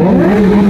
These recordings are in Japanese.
Amen.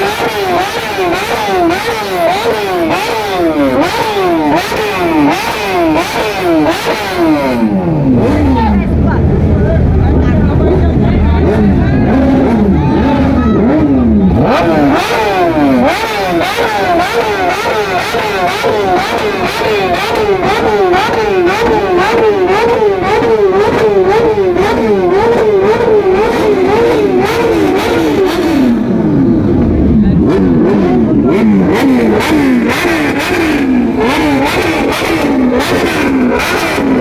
Woo! Thank you.